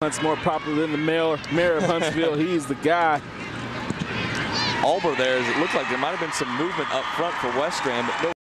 Hunt's more popular than the mayor, mayor of Huntsville. He's the guy. Alber, there, it looks like there might have been some movement up front for West Grand, but no